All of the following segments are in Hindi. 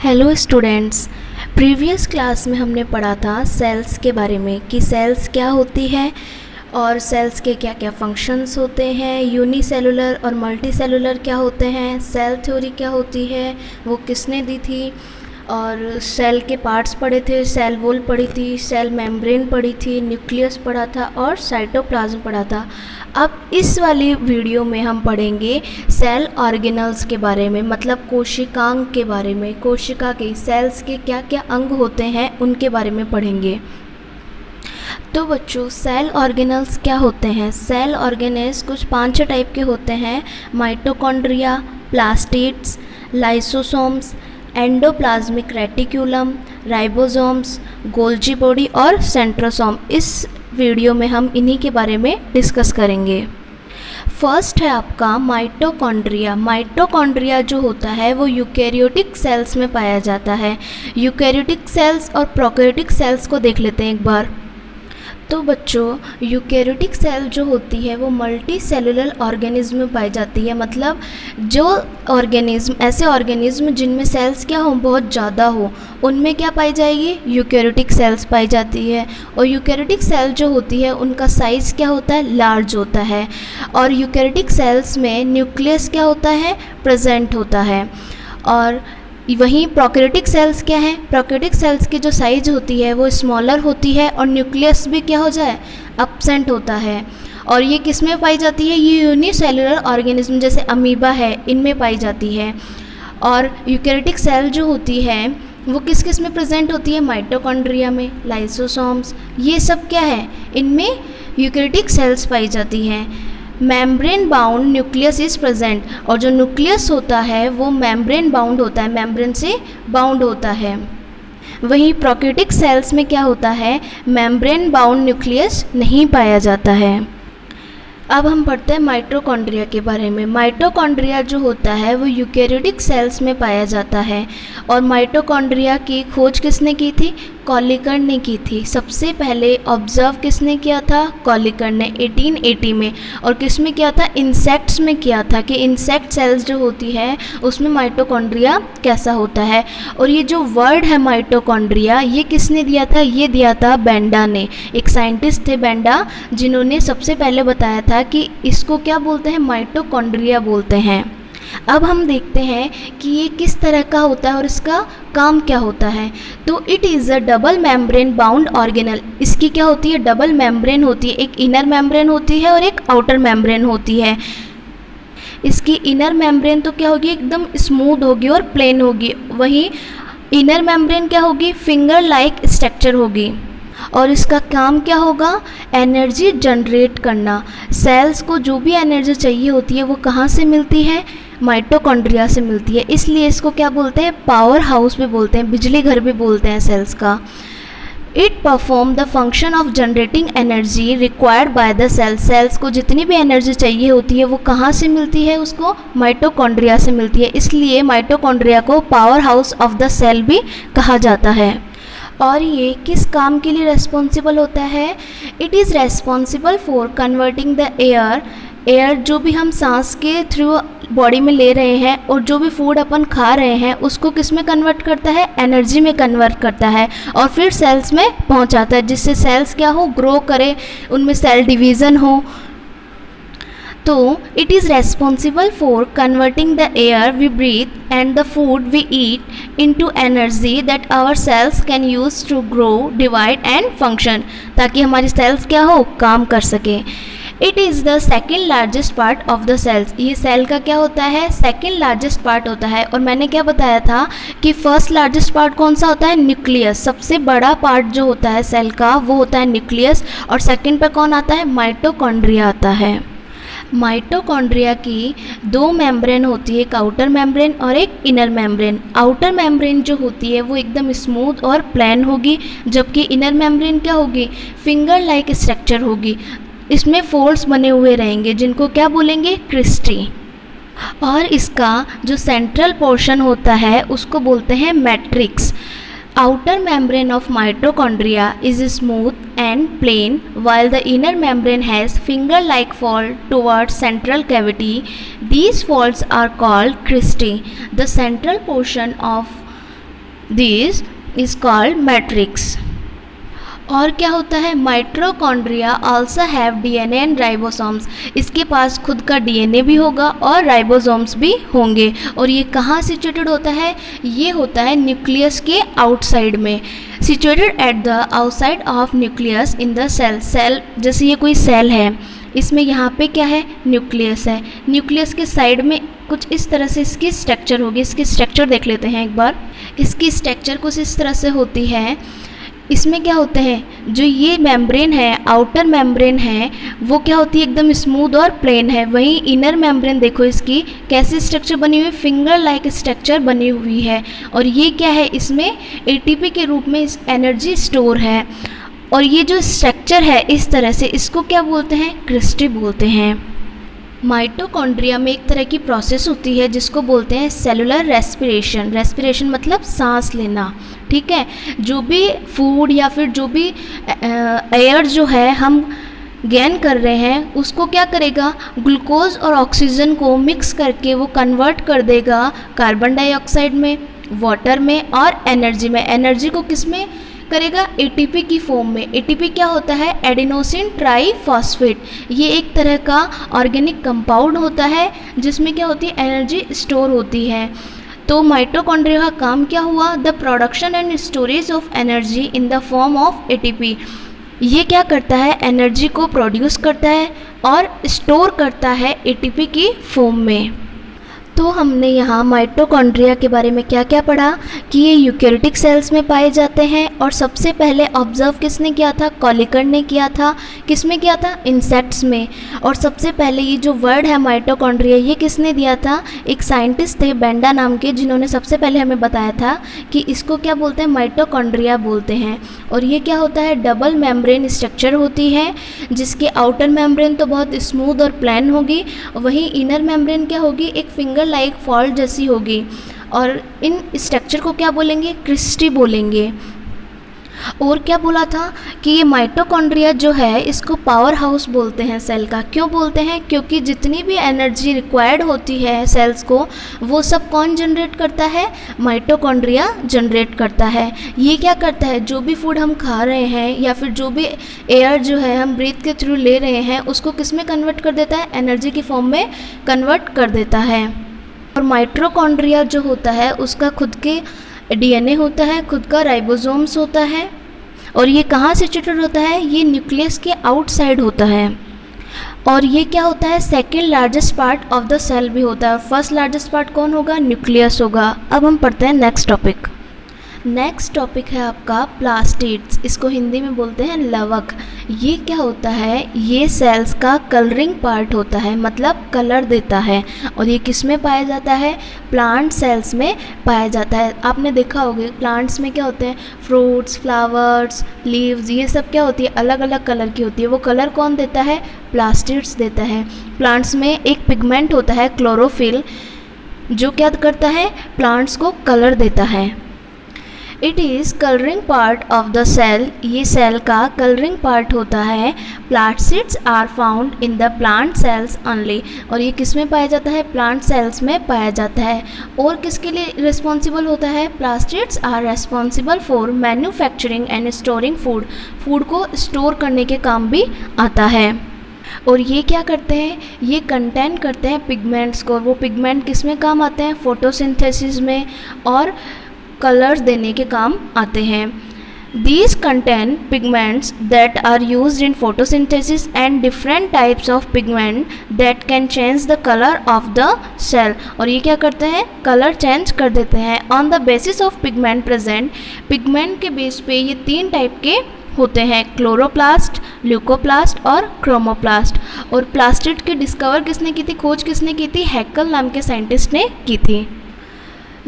हेलो स्टूडेंट्स प्रीवियस क्लास में हमने पढ़ा था सेल्स के बारे में कि सेल्स क्या होती है और सेल्स के क्या क्या फ़ंक्शंस होते हैं यूनिसेलुलर और मल्टी सेलुलर क्या होते हैं सेल थ्योरी क्या होती है, वो किसने दी थी? और सेल के पार्ट्स पढ़े थे सेल वॉल पढ़ी थी सेल मेम्ब्रेन पढ़ी थी न्यूक्लियस पढ़ा था और साइटोप्लाज्म पढ़ा था। अब इस वाली वीडियो में हम पढ़ेंगे सेल ऑर्गेनल्स के बारे में मतलब कोशिकांग के बारे में, कोशिका के सेल्स के क्या क्या अंग होते हैं, उनके बारे में पढ़ेंगे। तो बच्चों सेल ऑर्गेनल्स क्या होते हैं? सेल ऑर्गेनल्स कुछ पाँच टाइप के होते हैं mitochondria plastids lysosomes endoplasmic reticulum ribosomes Golgi body और सेंट्रोसोम इस वीडियो में हम इन्हीं के बारे में डिस्कस करेंगे। फ़र्स्ट है आपका माइटोकॉन्ड्रिया माइटोकॉन्ड्रिया जो होता है, वो यूकैरियोटिक सेल्स में पाया जाता है। यूकैरियोटिक सेल्स और प्रोकैरियोटिक सेल्स को देख लेते हैं एक बार। तो बच्चों यूकैरियोटिक सेल जो होती है, वो मल्टी सेलुलर ऑर्गेनिज्म में पाई जाती है। मतलब जो ऑर्गेनिज्म ऐसे ऑर्गेनिज्म जिनमें सेल्स क्या हो, बहुत ज़्यादा हो, उनमें क्या पाई जाएगी? यूकैरियोटिक सेल्स पाई जाती है। और यूकैरियोटिक सेल जो होती है, उनका साइज़ क्या होता है? लार्ज होता है। और यूकैरियोटिक सेल्स में न्यूक्लियस क्या होता है? प्रेजेंट होता है। और वहीं प्रोक्रेटिक सेल्स क्या हैं? प्रोक्रेटिक सेल्स की जो साइज़ होती है, वो स्मॉलर होती है और न्यूक्लियस भी क्या हो जाए? अपसेंट होता है। और ये किसमें पाई जाती है? ये यूनिसेलुलर ऑर्गेनिज्म जैसे अमीबा है, इनमें पाई जाती है। और यूकैरियोटिक सेल जो होती है, वो किस किसमें प्रेजेंट होती है? माइटोकॉन्ड्रिया में लाइसोसोम्स ये सब क्या है? इनमें यूकैरियोटिक सेल्स पाई जाती हैं। Membrane bound nucleus is present और जो न्यूक्लियस होता है, वो मेम्ब्रेन बाउंड होता है मेम्ब्रेन से बाउंड होता है। वहीं प्रोक्यूटिक सेल्स में क्या होता है? मेम्ब्रेन बाउंड न्यूक्लियस नहीं पाया जाता है। अब हम पढ़ते हैं माइटोकॉन्ड्रिया के बारे में। माइटोकॉन्ड्रिया जो होता है, वो यूकैरियोटिक सेल्स में पाया जाता है। और माइटोकॉन्ड्रिया की खोज किसने की थी? कॉलिकर ने की थी। सबसे पहले ऑब्ज़र्व किसने किया था? कॉलिकर ने। 1880 में। और किसमें किया था? इंसेक्ट्स में किया था कि इंसेक्ट सेल्स जो होती है, उसमें माइटोकॉन्ड्रिया कैसा होता है? और ये जो वर्ड है माइटोकॉन्ड्रिया ये किसने दिया था? ये दिया था बेंडा ने। एक साइंटिस्ट थे बेंडा जिन्होंने सबसे पहले बताया था कि इसको क्या बोलते हैं? माइटोकॉन्ड्रिया बोलते हैं। अब हम देखते हैं कि ये किस तरह का होता है और इसका काम क्या होता है। तो it is a double membrane bound organelle इसकी क्या होती है? डबल मेम्ब्रेन होती है। एक इनर मेम्ब्रेन होती है और एक आउटर मेम्ब्रेन होती है। इसकी इनर मेम्ब्रेन तो क्या होगी? एकदम स्मूथ होगी और प्लेन होगी। वहीं इनर मेम्ब्रेन क्या होगी? फिंगर लाइक स्ट्रक्चर होगी। और इसका काम क्या होगा? एनर्जी जनरेट करना। सेल्स को जो भी एनर्जी चाहिए होती है, वो कहाँ से मिलती है? माइटोकॉन्ड्रिया से मिलती है। इसलिए इसको क्या बोलते हैं? पावर हाउस भी बोलते हैं, बिजली घर भी बोलते हैं सेल्स का। It perform the function of generating energy required by the cell cells को जितनी भी एनर्जी चाहिए होती है, वो कहाँ से मिलती है? उसको माइटोकॉन्ड्रिया से मिलती है। इसलिए माइटोकॉन्ड्रिया को power house of the cell भी कहा जाता है। और ये किस काम के लिए रेस्पॉन्सिबल होता है? It is responsible for converting the air air जो भी हम सांस के थ्रू बॉडी में ले रहे हैं और जो भी फ़ूड अपन खा रहे हैं, उसको किसमें कन्वर्ट करता है? एनर्जी में कन्वर्ट करता है और फिर सेल्स में पहुंचाता है, जिससे सेल्स क्या हो? ग्रो करे, उनमें सेल डिवीज़न हो। तो it is responsible for converting the air we breathe and the food we eat into energy that our cells can use to grow divide and function ताकि हमारी सेल्स क्या हो? काम कर सके। It is the second largest part of the cells ये सेल का क्या होता है? सेकेंड लार्जेस्ट पार्ट होता है। और मैंने क्या बताया था कि फ़र्स्ट लार्जेस्ट पार्ट कौन सा होता है? न्यूक्लियस सबसे बड़ा पार्ट जो होता है सेल का, वो होता है न्यूक्लियस और सेकेंड पर कौन आता है? माइटोकॉन्ड्रिया आता है। माइटोकॉन्ड्रिया की दो मेम्ब्रेन होती है, एक आउटर मेम्ब्रेन और एक इनर मेम्ब्रेन आउटर मेम्ब्रेन जो होती है, वो एकदम स्मूथ और प्लान होगी, जबकि इनर मेम्ब्रेन क्या होगी? फिंगर लाइक स्ट्रक्चर होगी। इसमें फोल्ड्स बने हुए रहेंगे, जिनको क्या बोलेंगे? क्रिस्टी और इसका जो सेंट्रल पोर्शन होता है, उसको बोलते हैं matrix outer membrane of mitochondria is smooth and plain while the inner membrane has finger like folds toward central cavity these folds are called cristae the central portion of these is called matrix और क्या होता है? Mitochondria also have DNA and ribosomes इसके पास खुद का डीएनए भी होगा और राइबोसोम्स भी होंगे। और ये कहाँ सिचुएटेड होता है? ये होता है न्यूक्लियस के आउटसाइड में। Situated at the outside of nucleus in the cell cell जैसे ये कोई सेल है, इसमें यहाँ पे क्या है? न्यूक्लियस है। न्यूक्लियस के साइड में कुछ इस तरह से इसकी स्ट्रक्चर होगी। इसकी स्ट्रक्चर देख लेते हैं एक बार। इसकी स्ट्रक्चर कुछ इस तरह से होती है। इसमें क्या होता है? जो ये मेम्ब्रेन है आउटर मेम्ब्रेन है, वो क्या होती है? एकदम स्मूथ और प्लेन है। वहीं इनर मेम्ब्रेन देखो इसकी, कैसी स्ट्रक्चर बनी हुई फिंगर लाइक स्ट्रक्चर बनी हुई है। और ये क्या है? इसमें एटीपी के रूप में एनर्जी स्टोर है। और ये जो स्ट्रक्चर है इस तरह से, इसको क्या बोलते हैं? क्रिस्टी बोलते हैं। माइटोकॉन्ड्रिया में एक तरह की प्रोसेस होती है, जिसको बोलते हैं सेलुलर रेस्पिरेशन रेस्पिरेशन मतलब सांस लेना, ठीक है? जो भी फ़ूड या फिर जो भी एयर जो है हम गेन कर रहे हैं, उसको क्या करेगा? ग्लूकोज और ऑक्सीजन को मिक्स करके वो कन्वर्ट कर देगा कार्बन डाइऑक्साइड में वाटर में और एनर्जी में. एनर्जी को किसमें? करेगा एटीपी की फॉर्म में। एटीपी क्या होता है? एडिनोसिन ट्राईफॉस्फेट ये एक तरह का ऑर्गेनिक कंपाउंड होता है, जिसमें क्या होती है? एनर्जी स्टोर होती है। तो माइटोकॉन्ड्रिया का काम क्या हुआ? The production and storage of energy in the form of ATP ये क्या करता है? एनर्जी को प्रोड्यूस करता है और स्टोर करता है एटीपी की फॉर्म में। तो हमने यहाँ माइटोकॉन्ड्रिया के बारे में क्या क्या पढ़ा कि ये यूकेरिटिक सेल्स में पाए जाते हैं और सबसे पहले ऑब्ज़र्व किसने किया था? कॉलिकर ने किया था। किसमें किया था? इंसेक्ट्स में। और सबसे पहले ये जो वर्ड है माइटोकॉन्ड्रिया ये किसने दिया था? एक साइंटिस्ट थे बेंडा नाम के, जिन्होंने सबसे पहले हमें बताया था कि इसको क्या बोलते हैं? माइटोकॉन्ड्रिया बोलते हैं। और ये क्या होता है? डबल मेम्ब्रेन स्ट्रक्चर होती है, जिसकी आउटर मेम्ब्रेन तो बहुत स्मूथ और प्लान होगी। वहीं इनर मेम्ब्रेन क्या होगी? एक फिंगर लाइक फॉल्ट जैसी होगी। और इन स्ट्रक्चर को क्या बोलेंगे? क्रिस्टी बोलेंगे। और क्या बोला था कि ये माइटोकॉन्ड्रिया जो है, इसको पावर हाउस बोलते हैं सेल का। क्यों बोलते हैं? क्योंकि जितनी भी एनर्जी रिक्वायर्ड होती है सेल्स को, वो सब कौन जनरेट करता है? माइटोकॉन्ड्रिया जनरेट करता है। ये क्या करता है? जो भी फ़ूड हम खा रहे हैं या फिर जो भी एयर जो है हम ब्रीथ के थ्रू ले रहे हैं, उसको किसमें कन्वर्ट कर देता है? एनर्जी की फॉर्म में कन्वर्ट कर देता है। और माइट्रोकॉन्ड्रिया जो होता है, उसका खुद के डीएनए होता है, खुद का राइबोसोम्स होता है। और ये कहाँ सिचुएटेड होता है? ये न्यूक्लियस के आउटसाइड होता है। और ये क्या होता है? Second largest part of the cell भी होता है। फ़र्स्ट लार्जेस्ट पार्ट कौन होगा? न्यूक्लियस होगा। अब हम पढ़ते हैं नेक्स्ट टॉपिक नेक्स्ट टॉपिक है आपका प्लास्टिड्स इसको हिंदी में बोलते हैं लवक। ये क्या होता है? ये सेल्स का कलरिंग पार्ट होता है मतलब कलर देता है। और ये किसमें पाया जाता है? प्लांट सेल्स में पाया जाता है। आपने देखा होगा प्लांट्स में क्या होते हैं? फ्रूट्स फ्लावर्स लीव्स ये सब क्या होती है? अलग अलग कलर की होती है। वो कलर कौन देता है? प्लास्टिड्स देता है। प्लांट्स में एक पिगमेंट होता है क्लोरोफिल जो क्या करता है? प्लांट्स को कलर देता है। It is colouring part of the cell ये सेल का कलरिंग पार्ट होता है। Plastids are found in the plant cells only और ये किसमें पाया जाता है? प्लांट सेल्स में पाया जाता है। और किसके लिए रिस्पॉन्सिबल होता है? Plastids are responsible for manufacturing and storing food food को स्टोर करने के काम भी आता है। और ये क्या करते हैं? ये कंटेंट करते हैं पिगमेंट्स को। वो पिगमेंट किसमें काम आते हैं? फोटोसिंथेसिस में। और कलर्स देने के काम आते हैं। These contain pigments that are used in photosynthesis and different types of pigment that can change the color of the cell. और ये क्या करते हैं? कलर चेंज कर देते हैं। On the basis of pigment present pigment के बेस पे ये तीन टाइप के होते हैं। क्लोरोप्लास्ट ल्यूकोप्लास्ट और क्रोमोप्लास्ट और प्लास्टिड के डिस्कवर किसने की थी? खोज किसने की थी? हैकल नाम के साइंटिस्ट ने की थी।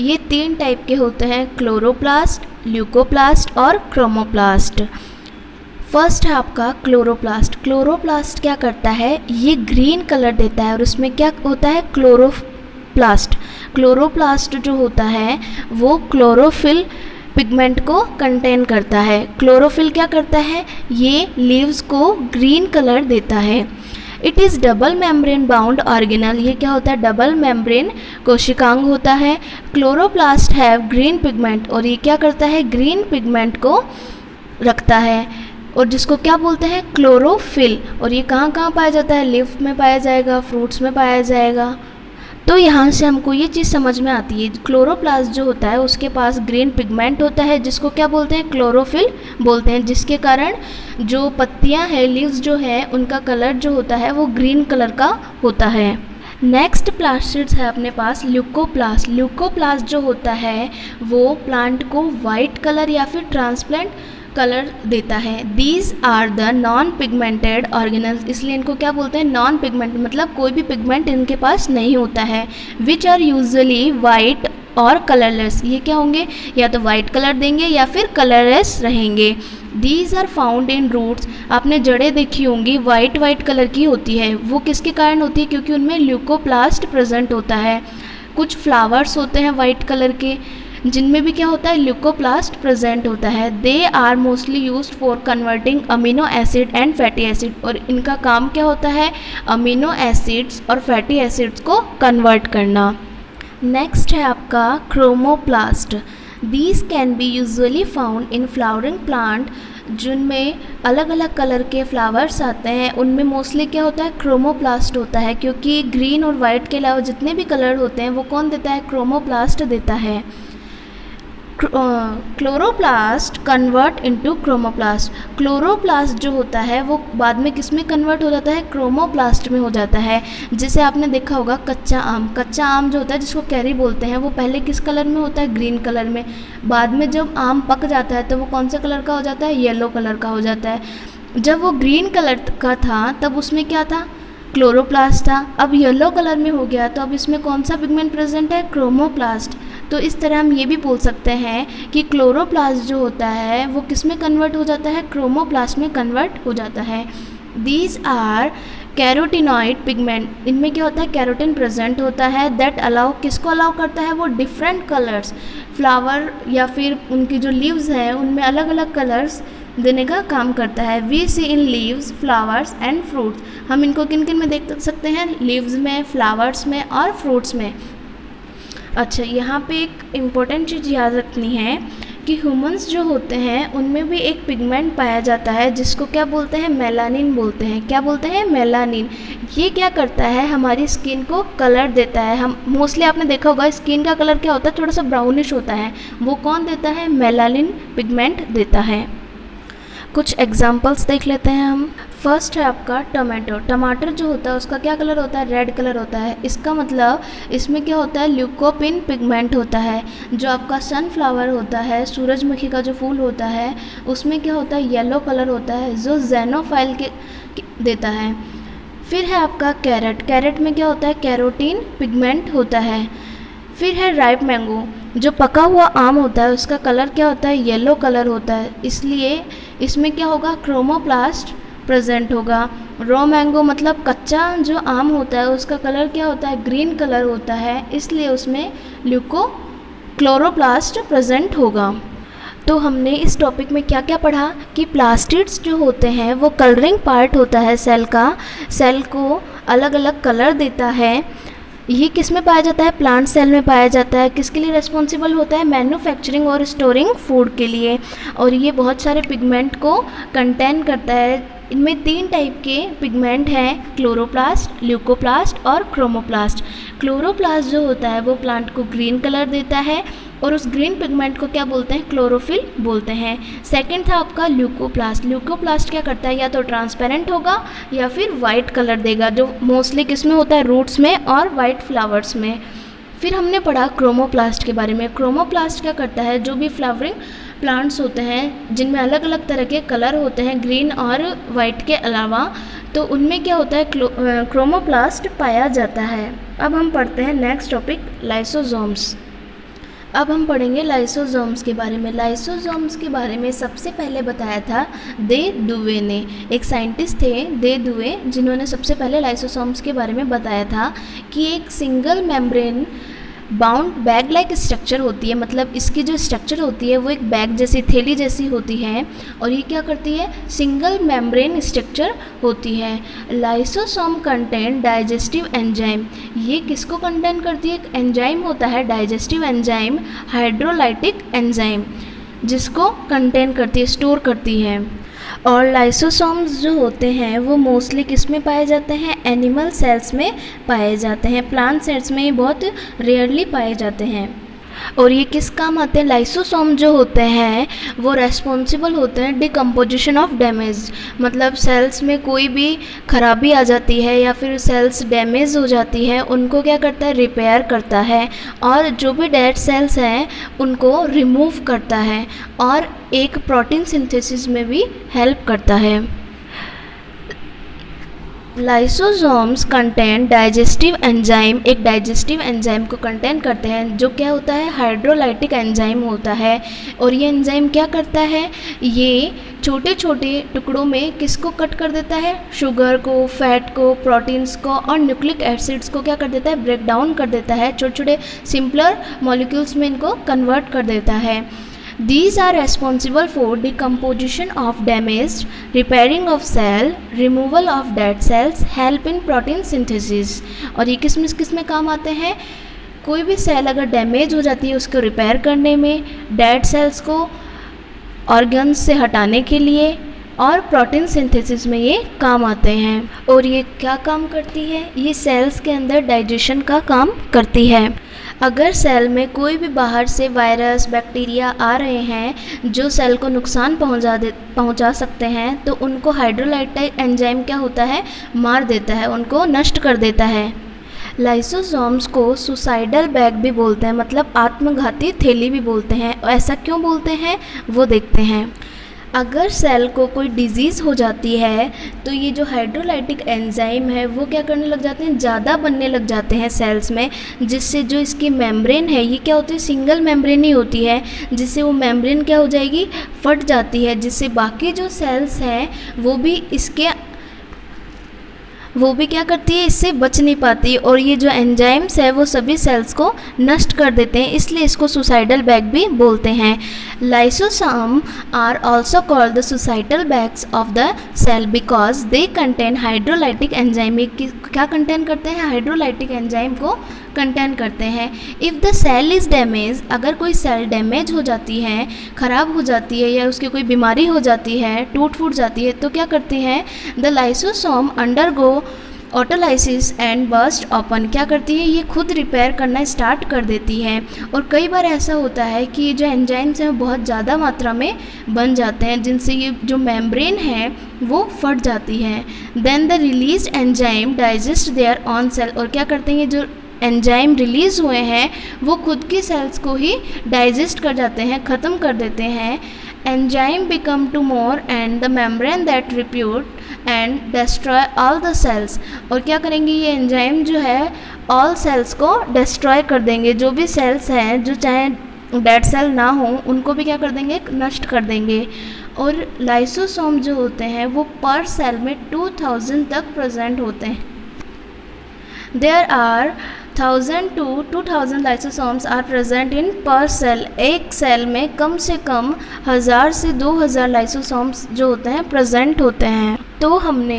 ये तीन टाइप के होते हैं क्लोरोप्लास्ट ल्यूकोप्लास्ट और क्रोमोप्लास्ट फ़र्स्ट है आपका क्लोरोप्लास्ट क्लोरोप्लास्ट क्या करता है? ये ग्रीन कलर देता है और उसमें क्या होता है? क्लोरोप्लास्ट क्लोरोप्लास्ट जो होता है, वो क्लोरोफिल पिगमेंट को कंटेन करता है. क्लोरोफिल क्या करता है? ये लीव्स को ग्रीन कलर देता है. It is double membrane bound organelle ये क्या होता है? डबल मेम्ब्रेन कोशिकांग होता है। क्लोरोप्लास्ट हैव ग्रीन पिगमेंट और ये क्या करता है? ग्रीन पिगमेंट को रखता है। और जिसको क्या बोलते हैं? क्लोरोफिल और ये कहाँ कहाँ पाया जाता है? लिफ में पाया जाएगा फ्रूट्स में पाया जाएगा। तो यहाँ से हमको ये चीज़ समझ में आती है। क्लोरोप्लास्ट जो होता है, उसके पास ग्रीन पिगमेंट होता है, जिसको क्या बोलते हैं? क्लोरोफिल बोलते हैं, जिसके कारण जो पत्तियाँ हैं लीव्स जो है, उनका कलर जो होता है, वो ग्रीन कलर का होता है। नेक्स्ट प्लास्टिड्स है अपने पास ल्यूकोप्लास्ट ल्यूकोप्लास्ट जो होता है, वो प्लांट को वाइट कलर या फिर ट्रांसप्लेंट कलर देता है। These are the non pigmented organelles इसलिए इनको क्या बोलते हैं? नॉन पिगमेंट मतलब कोई भी पिगमेंट इनके पास नहीं होता है। विच आर यूजली वाइट और कलरलेस ये क्या होंगे? या तो वाइट कलर देंगे या फिर कलरलेस रहेंगे। These are found in roots आपने जड़ें देखी होंगी वाइट वाइट कलर की होती है। वो किसके कारण होती है? क्योंकि उनमें ल्यूकोप्लास्ट प्रेजेंट होता है। कुछ फ्लावर्स होते हैं वाइट कलर के। जिनमें भी क्या होता है ल्यूकोप्लास्ट प्रेजेंट होता है। They are mostly use for converting amino acid and fatty acid और इनका काम क्या होता है अमीनो एसिड्स और फैटी एसिड्स को कन्वर्ट करना। नेक्स्ट है आपका chromoplast these can be usually found in flowering plant जिनमें अलग अलग कलर के फ्लावर्स आते हैं। उनमें मोस्टली क्या होता है क्रोमोप्लास्ट होता है, क्योंकि ग्रीन और वाइट के अलावा जितने भी कलर होते हैं, वो कौन देता है क्रोमोप्लास्ट देता है। Chloroplast convert into chromoplast chloroplast जो होता है, वो बाद में किसमें कन्वर्ट हो जाता है? क्रोमोप्लास्ट में हो जाता है। जिसे आपने देखा होगा, कच्चा आम। कच्चा आम जो होता है, जिसको कैरी बोलते हैं, वो पहले किस कलर में होता है? ग्रीन कलर में। बाद में जब आम पक जाता है तो वो कौन से कलर का हो जाता है? येलो कलर का हो जाता है। जब वो ग्रीन कलर का था, तब उसमें क्या था? क्लोरोप्लास्ट था। अब येलो कलर में हो गया तो अब इसमें कौन सा पिगमेंट प्रेजेंट है? क्रोमोप्लास्ट तो इस तरह हम ये भी बोल सकते हैं कि क्लोरोप्लास्ट जो होता है, वो किसमें कन्वर्ट हो जाता है? क्रोमोप्लास्ट में कन्वर्ट हो जाता है। दीज आर कैरोटिनॉइड पिगमेंट इनमें क्या होता है? कैरोटिन प्रेजेंट होता है। दैट अलाउ किसको अलाउ करता है? वो डिफरेंट कलर्स फ्लावर या फिर उनकी जो लीव्स हैं, उनमें अलग अलग कलर्स देने का काम करता है। We see in leaves flowers and fruits हम इनको किन किन में देख सकते हैं? लीव्स में फ्लावर्स में और फ्रूट्स में। अच्छा यहाँ पे एक इम्पोर्टेंट चीज़ याद रखनी है कि ह्यूमंस जो होते हैं, उनमें भी एक पिगमेंट पाया जाता है, जिसको क्या बोलते हैं? मेलानिन बोलते हैं। क्या बोलते हैं? मेलानिन ये क्या करता है? हमारी स्किन को कलर देता है। हम मोस्टली आपने देखा होगा स्किन का कलर क्या होता है? थोड़ा सा ब्राउनिश होता है। वो कौन देता है? मेलानिन पिगमेंट देता है। कुछ एग्जाम्पल्स देख लेते हैं हम। फ़र्स्ट है आपका टमाटो टमाटर जो होता है उसका क्या कलर होता है? रेड कलर होता है। इसका मतलब इसमें क्या होता है? ल्यूकोपिन पिगमेंट होता है। जो आपका सनफ्लावर होता है सूरजमुखी का जो फूल होता है उसमें क्या होता है? येलो कलर होता है जो जेनोफाइल के, देता है। फिर है आपका कैरेट कैरेट में क्या होता है? कैरोटीन पिगमेंट होता है। फिर है राइप मैंगो जो पका हुआ आम होता है उसका कलर क्या होता है? येलो कलर होता है। इसलिए इसमें क्या होगा? क्रोमोप्लास्ट प्रेजेंट होगा। रॉ मैंगो मतलब कच्चा जो आम होता है, उसका कलर क्या होता है? ग्रीन कलर होता है। इसलिए उसमें ल्यूको क्लोरोप्लास्ट प्रेजेंट होगा। तो हमने इस टॉपिक में क्या क्या पढ़ा? कि प्लास्टिड्स जो होते हैं, वो कलरिंग पार्ट होता है सेल का। सेल को अलग अलग कलर देता है। ये किसमें पाया जाता है? प्लांट सेल में पाया जाता है। किसके लिए रेस्पॉन्सिबल होता है? मैन्युफैक्चरिंग और स्टोरिंग फ़ूड के लिए। और ये बहुत सारे पिगमेंट को कंटेन करता है। इनमें तीन टाइप के पिगमेंट हैं। क्लोरोप्लास्ट ल्यूकोप्लास्ट और क्रोमोप्लास्ट क्लोरोप्लास्ट जो होता है, वो प्लांट को ग्रीन कलर देता है। और उस ग्रीन पिगमेंट को क्या बोलते हैं? क्लोरोफिल बोलते हैं। सेकंड था आपका ल्यूकोप्लास्ट ल्यूकोप्लास्ट क्या करता है? या तो ट्रांसपेरेंट होगा, या फिर वाइट कलर देगा, जो मोस्टली किसमें होता है? रूट्स में और वाइट फ्लावर्स में। फिर हमने पढ़ा क्रोमोप्लास्ट के बारे में। क्रोमोप्लास्ट क्या करता है? जो भी फ्लावरिंग प्लांट्स होते हैं, जिनमें अलग अलग तरह के कलर होते हैं ग्रीन और वाइट के अलावा तो उनमें क्या होता है? क्रोमोप्लास्ट पाया जाता है। अब हम पढ़ते हैं नेक्स्ट टॉपिक लाइसोजोम्स अब हम पढ़ेंगे लाइसोजोम्स के बारे में। लाइसोजोम्स के बारे में सबसे पहले बताया था, दे दुवे ने। एक साइंटिस्ट थे, दे दुवे, जिन्होंने सबसे पहले लाइसोसोम्स के बारे में बताया था कि एक single membrane bound bag like structure होती है मतलब इसकी जो स्ट्रक्चर होती है, वो एक बैग जैसी, थैली जैसी होती है और ये क्या करती है? सिंगल मेम्ब्रेन स्ट्रक्चर होती है। लाइसोसोम कंटेंट डाइजेस्टिव एंजाइम ये किसको कंटेंट करती है? एक एंजाइम होता है डाइजेस्टिव एंजाइम हाइड्रोलाइटिक एंजाइम जिसको कंटेन करती है स्टोर करती है। और लाइसोसोम्स जो होते हैं, वो मोस्टली किसमें पाए जाते हैं? एनिमल सेल्स में पाए जाते हैं। प्लांट सेल्स में बहुत रेयरली पाए जाते हैं। और ये किस काम आते हैं? लाइसोसोम जो होते हैं, वो रेस्पॉन्सिबल होते हैं डिकम्पोजिशन ऑफ़ डैमेज मतलब सेल्स में कोई भी खराबी आ जाती है या फिर सेल्स डैमेज हो जाती है, उनको क्या करता है? रिपेयर करता है और जो भी डेड सेल्स हैं, उनको रिमूव करता है और एक प्रोटीन सिंथेसिस में भी हेल्प करता है। लाइसोसोम्स कंटेन डाइजेस्टिव एंजाइम एक डाइजेस्टिव एंजाइम को कंटेन करते हैं, जो क्या होता है? हाइड्रोलाइटिक एंजाइम होता है। और ये एंजाइम क्या करता है? ये छोटे छोटे टुकड़ों में किसको कट कर देता है? शुगर को फैट को प्रोटीन्स को और न्यूक्लिक एसिड्स को क्या कर देता है? ब्रेक डाउन कर देता है। छोटे छोटे सिंपलर मॉलिक्यूल्स में इनको कन्वर्ट कर देता है। These are responsible for decomposition of damaged, repairing of cell, removal of dead cells, help in protein synthesis. और ये किसमें किसमें काम आते हैं? कोई भी सेल अगर डैमेज हो जाती है उसको रिपेयर करने में डेड सेल्स को ऑर्गन्स से हटाने के लिए और प्रोटीन सिंथेसिस में ये काम आते हैं। और ये क्या काम करती है? ये सेल्स के अंदर डाइजेशन का काम करती है। अगर सेल में कोई भी बाहर से वायरस, बैक्टीरिया आ रहे हैं, जो सेल को नुकसान पहुँचा दे, पहुँचा सकते हैं तो उनको हाइड्रोलाइटिक एंजाइम क्या होता है? मार देता है, उनको नष्ट कर देता है। लाइसोसोम्स को सुसाइडल बैग भी बोलते हैं मतलब आत्मघाती थैली भी बोलते हैं। ऐसा क्यों बोलते हैं? वो देखते हैं। अगर सेल को कोई डिज़ीज़ हो जाती है तो ये जो हाइड्रोलाइटिक एंजाइम है, वो क्या करने लग जाते हैं? ज़्यादा बनने लग जाते हैं सेल्स में, जिससे जो इसकी मेम्ब्रेन है, ये क्या होती है? सिंगल मेम्ब्रेन ही होती है, जिससे वो मेम्ब्रेन क्या हो जाएगी? फट जाती है, जिससे बाकी जो सेल्स हैं, वो भी इसके वो भी क्या करती है, इससे बच नहीं पाती और ये जो एंजाइम्स है, वो सभी सेल्स को नष्ट कर देते हैं, इसलिए इसको सुसाइडल बैग भी बोलते हैं। Lysosome are also called the suicidal bags of the cell because they contain hydrolytic enzyme क्या कंटेन करते हैं हाइड्रोलाइटिक एंजाइम को? कंटेन करते हैं। If the cell is damage अगर कोई सेल डैमेज हो जाती है, ख़राब हो जाती है या उसकी कोई बीमारी हो जाती है, टूट फूट जाती है तो क्या करती हैं? The lysosome undergo autolysis and burst open क्या करती है? ये खुद रिपेयर करना स्टार्ट कर देती है। और कई बार ऐसा होता है कि जो एंजाइम्स हैं बहुत ज़्यादा मात्रा में बन जाते हैं, जिनसे ये जो मेम्ब्रेन है, वो फट जाती है। Then the release enzyme digest their own cell और क्या करते हैं? ये जो एंजाइम रिलीज़ हुए हैं, वो खुद की सेल्स को ही डाइजेस्ट कर जाते हैं, ख़त्म कर देते हैं। Enzyme become too more and the membrane that repute and destroy all the cells और क्या करेंगे, ये एंजाइम जो है ऑल सेल्स को डिस्ट्रॉय कर देंगे। जो भी सेल्स हैं, जो चाहे डेड सेल ना हो, उनको भी क्या कर देंगे, नष्ट कर देंगे। और लाइसोसोम जो होते हैं, वो पर सेल में 2000 तक प्रेजेंट होते हैं। There are thousand to two thousand lysosomes are present in per cell एक सेल में कम से कम हज़ार से दो हज़ार लाइसोसोम्स जो होते हैं प्रेजेंट होते हैं। तो हमने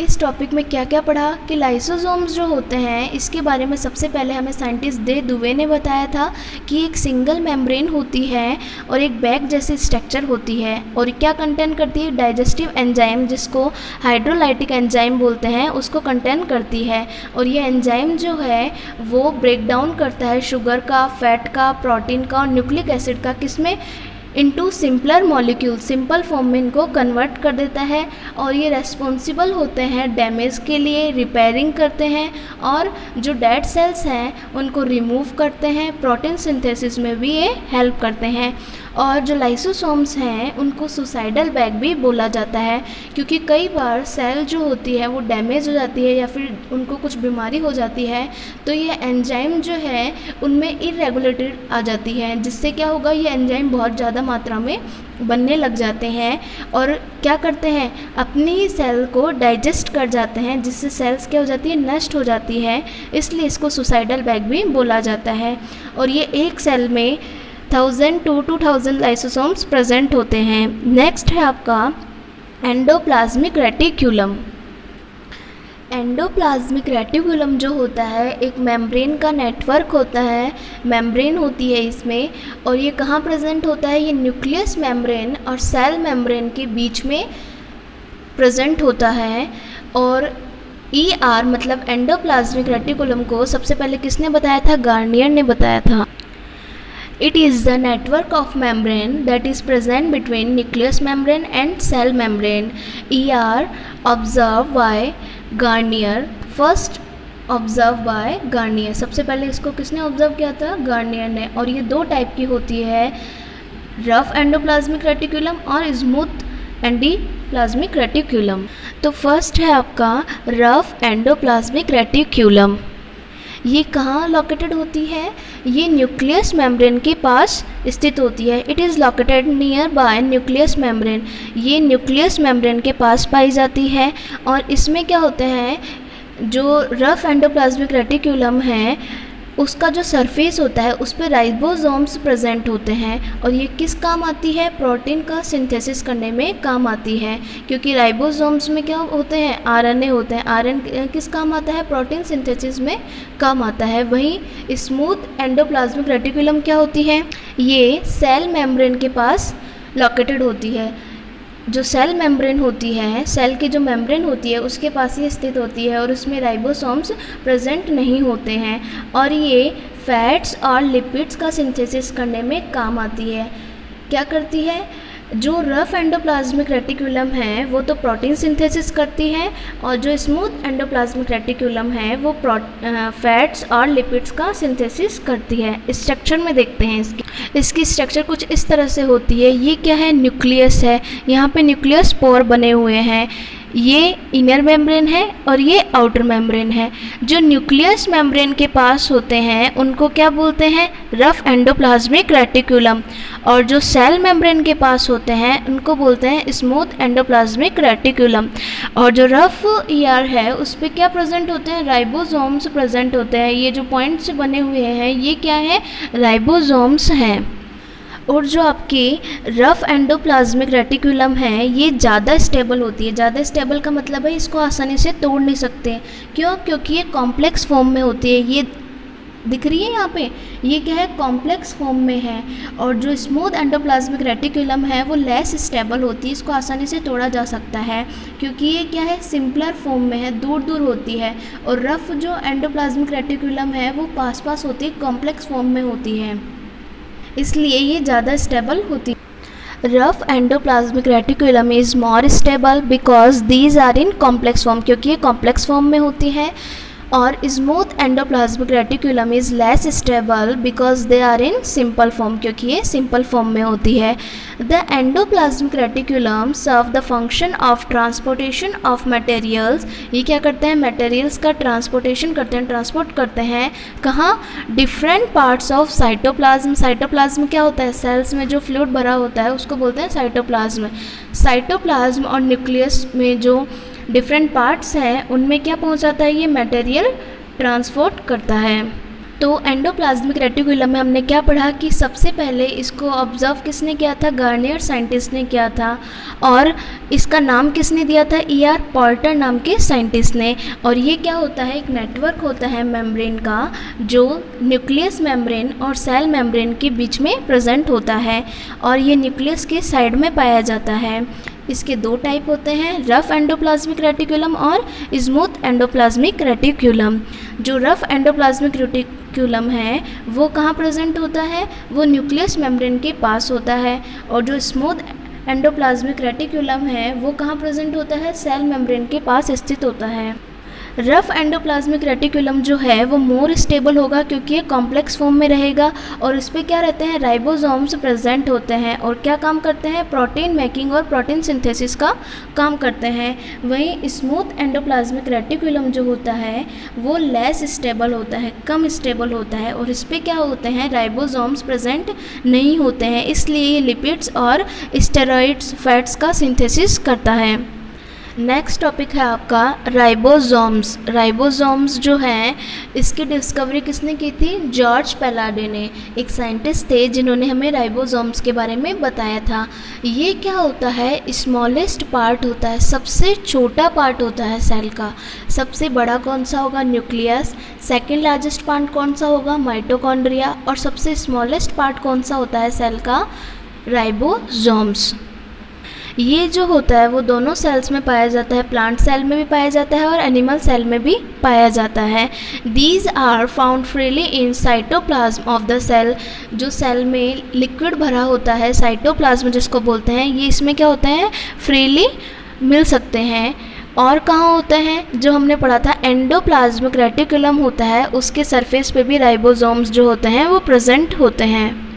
इस टॉपिक में क्या क्या पढ़ा कि लाइसोसोम्स जो होते हैं, इसके बारे में सबसे पहले हमें साइंटिस्ट दे दुबे ने बताया था कि एक सिंगल मेम्ब्रेन होती है और एक बैग जैसी स्ट्रक्चर होती है और क्या कंटेन करती है? डाइजेस्टिव एंजाइम जिसको हाइड्रोलाइटिक एंजाइम बोलते हैं, उसको कंटेन करती है। और ये एंजाइम जो है वो ब्रेक डाउन करता है शुगर का फैट का प्रोटीन का और न्यूक्लिक एसिड का, किसमें? Into simpler molecule simple form में इनको कन्वर्ट कर देता है और ये रेस्पॉन्सिबल होते हैं डैमेज के लिए रिपेयरिंग करते हैं और जो डेड सेल्स हैं, उनको रिमूव करते हैं प्रोटीन सिंथेसिस में भी ये हेल्प करते हैं। और जो लाइसोसोम्स हैं, उनको सुसाइडल बैग भी बोला जाता है, क्योंकि कई बार सेल जो होती है, वो डैमेज हो जाती है या फिर उनको कुछ बीमारी हो जाती है तो ये एंजाइम जो है, उनमें इरेगुलेटेड आ जाती है। जिससे क्या होगा, ये एंजाइम बहुत ज़्यादा मात्रा में बनने लग जाते हैं और क्या करते हैं, अपनी ही सेल को डाइजेस्ट कर जाते हैं, जिससे सेल्स क्या हो जाती है, नष्ट हो जाती है। इसलिए इसको सुसाइडल बैग भी बोला जाता है। और ये एक सेल में thousand to two thousand lysosomes present होते हैं। नेक्स्ट है आपका एंडोप्लाज्मिक रेटिक्यूलम एंडोप्लाज्मिक रेटिकुलम जो होता है, एक मेम्ब्रेन का नेटवर्क होता है मेम्ब्रेन होती है इसमें, और ये कहाँ प्रेजेंट होता है? ये न्यूक्लियस मेम्ब्रेन और सेल मेम्ब्रेन के बीच में प्रेजेंट होता है, और ई e आर मतलब एंडोप्लाज्मिक रेटिकुलम को सबसे पहले किसने बताया था? गार्नियर ने बताया था। It is the network of membrane that is present between nucleus membrane and cell membrane. ER observed by Garnier. First observe by Garnier सबसे पहले इसको किसने ऑब्ज़र्व किया था? गार्नियर ने। और ये दो टाइप की होती है। रफ एंडोप्लाज्मिक रेटिकुलम और स्मूथ एंडी प्लाज्मिक रेटिकुलम तो फ़र्स्ट है आपका रफ एंडोप्लाज्मिक रेटिकुलम ये कहाँ लोकेटेड होती है? ये न्यूक्लियस मेम्ब्रेन के पास स्थित होती है। It is located near by nucleus membrane ये न्यूक्लियस मेम्ब्रेन के पास पाई जाती है और इसमें क्या होते हैं? जो रफ एंडोप्लाज्मिक रेटिकुलम है उसका जो सरफेस होता है, उस पर राइबोसोम्स प्रेजेंट होते हैं। और ये किस काम आती है? प्रोटीन का सिंथेसिस करने में काम आती है। क्योंकि राइबोसोम्स में क्या होते हैं? आरएनए होते हैं। आरएन किस काम आता है? प्रोटीन सिंथेसिस में काम आता है। वहीं स्मूथ एंडोप्लाज्मिक रेटिकुलम क्या होती है? ये सेल मेम्ब्रेन के पास लोकेटेड होती है। जो सेल मेम्ब्रेन होती है सेल की जो मेम्ब्रेन होती है, उसके पास ही स्थित होती है और उसमें राइबोसोम्स प्रेजेंट नहीं होते हैं और ये फैट्स और लिपिड्स का सिंथेसिस करने में काम आती है। क्या करती है? जो रफ एंडोप्लाज्मिक रेटिकुलम है, वो तो प्रोटीन सिंथेसिस करती है और जो स्मूथ एंडोप्लाज्मिक रेटिकुलम है, वो फैट्स और लिपिड्स का सिंथेसिस करती है। स्ट्रक्चर में देखते हैं इसकी। इसकी स्ट्रक्चर कुछ इस तरह से होती है। ये क्या है? न्यूक्लियस है। यहाँ पे न्यूक्लियस पोर बने हुए हैं। ये इनर मेम्ब्रेन है और ये आउटर मेम्ब्रेन है। जो न्यूक्लियस मेम्ब्रेन के पास होते हैं, उनको क्या बोलते हैं? Rough endoplasmic reticulum. और जो सेल मेम्ब्रेन के पास होते हैं, उनको बोलते हैं स्मूथ एंडोप्लाज्मिक रेटिकुलम। और जो रफ ईआर है, उस पर क्या प्रेजेंट होते हैं? राइबोसोम्स प्रेजेंट होते हैं। ये जो पॉइंट्स बने हुए हैं, ये क्या है? राइबोसोम्स हैं। और जो आपकी रफ़ एंडोप्लाज्मिक रेटिकुलम है, ये ज़्यादा स्टेबल होती है। ज़्यादा स्टेबल का मतलब है इसको आसानी से तोड़ नहीं सकते। क्यों? क्योंकि ये कॉम्प्लेक्स फॉर्म में होती है। ये दिख रही है यहाँ पे? ये क्या है? कॉम्प्लेक्स फॉर्म में है। और जो स्मूथ एंडोप्लाज्मिक रेटिकुलम है, वो लेस स्टेबल होती है। इसको आसानी से तोड़ा जा सकता है। क्योंकि ये क्या है? सिंपलर फॉर्म में है। दूर दूर होती है। और रफ़ जो एंडोप्लाज्मिक रेटिकुलम है, वो पास पास होती है। कॉम्प्लेक्स फॉर्म में होती है। इसलिए ये ज़्यादा स्टेबल होती rough endoplasmic reticulum is more stable because these are in complex form क्योंकि ये कॉम्प्लेक्स फॉर्म में होती हैं। और smooth endoplasmic reticulum is less stable because they are in simple form क्योंकि ये सिंपल फॉर्म में होती है। The endoplasmic reticulum serve the function of transportation of materials ये क्या करते हैं? मटेरियल्स का ट्रांसपोर्टेशन करते हैं ट्रांसपोर्ट करते हैं। कहाँ? Different parts of cytoplasm cytoplasm क्या होता है? सेल्स में जो फ्लूड भरा होता है, उसको बोलते हैं साइटोप्लाज्म साइटोप्लाज्म और न्यूक्लियस में जो डिफरेंट पार्ट्स हैं, उनमें क्या पहुंचाता है? ये मटेरियल ट्रांसपोर्ट करता है। तो एंडोप्लाज्मिक रेटिकुलम में हमने क्या पढ़ा कि सबसे पहले इसको ऑब्ज़र्व किसने किया था? गार्नियर साइंटिस्ट ने किया था। और इसका नाम किसने दिया था? ई आर पॉल्टर नाम के साइंटिस्ट ने। और ये क्या होता है? एक नेटवर्क होता है मेम्ब्रेन का, जो न्यूक्लियस मेम्ब्रेन और सेल मेम्ब्रेन के बीच में प्रेजेंट होता है। और ये न्यूक्लियस के साइड में पाया जाता है। इसके दो टाइप होते हैं रफ एंडोप्लाज्मिक रेटिकुलम और स्मूथ एंडोप्लाज्मिक रेटिकुलम जो रफ एंडोप्लाज्मिक रेटिकुलम है, वो कहाँ प्रेजेंट होता है? वो न्यूक्लियस मेम्ब्रेन के पास होता है और जो स्मूथ एंडोप्लाज्मिक रेटिकुलम है, वो कहाँ प्रेजेंट होता है? सेल मेम्ब्रेन के पास स्थित होता है। रफ एंडोप्लाज्मिक रेटिकुलम जो है, वो मोर स्टेबल होगा क्योंकि ये कॉम्प्लेक्स फॉर्म में रहेगा और इस पर क्या रहते हैं राइबोसोम्स प्रेजेंट होते हैं और क्या काम करते हैं प्रोटीन मेकिंग और प्रोटीन सिंथेसिस का काम करते हैं। वहीं स्मूथ एंडोप्लाज्मिक रेटिकुलम जो होता है, वो लेस स्टेबल होता है, कम स्टेबल होता है और इस पर क्या होते हैं राइबोसोम्स प्रेजेंट नहीं होते हैं, इसलिए ये लिपिड्स और स्टेरॉइड्स फैट्स का सिंथेसिस करता है। नेक्स्ट टॉपिक है आपका राइबोसोम्स राइबोसोम्स जो हैं, इसकी डिस्कवरी किसने की थी? जॉर्ज पेलाडे ने, एक साइंटिस्ट थे जिन्होंने हमें राइबोसोम्स के बारे में बताया था। ये क्या होता है? स्मॉलेस्ट पार्ट होता है, सबसे छोटा पार्ट होता है सेल का। सबसे बड़ा कौन सा होगा? न्यूक्लियस सेकेंड लार्जेस्ट पार्ट कौन सा होगा? माइटोकॉन्ड्रिया और सबसे स्मॉलेस्ट पार्ट कौन सा होता है सेल का? राइबोसोम्स ये जो होता है, वो दोनों सेल्स में पाया जाता है प्लांट सेल में भी पाया जाता है और एनिमल सेल में भी पाया जाता है। These are found freely in cytoplasm of the cell जो सेल में लिक्विड भरा होता है साइटोप्लाज्म जिसको बोलते हैं, ये इसमें क्या होते हैं? फ्रीली मिल सकते हैं। और कहाँ होते हैं? जो हमने पढ़ा था एंडोप्लाज्मिक रेटिकुलम होता है, उसके सरफेस पे भी राइबोसोम्स जो होते हैं, वो प्रेजेंट होते हैं।